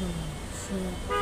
嗯，是。